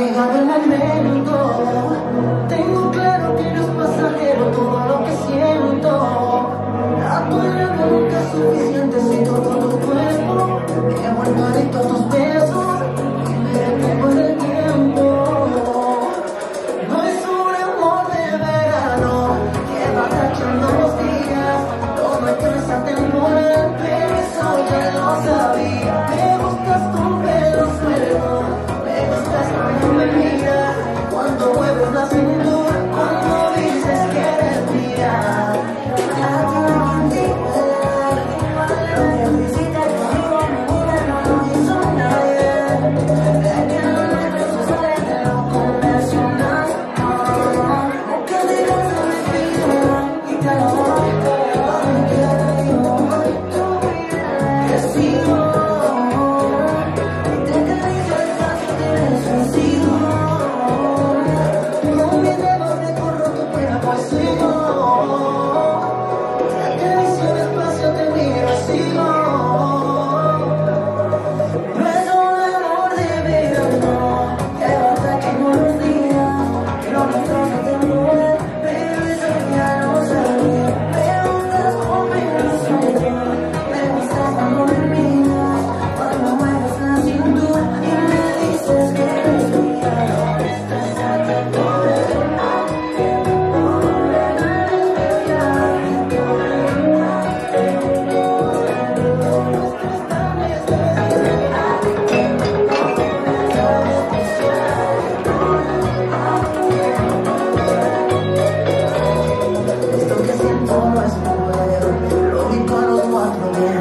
Hang on to my man. there.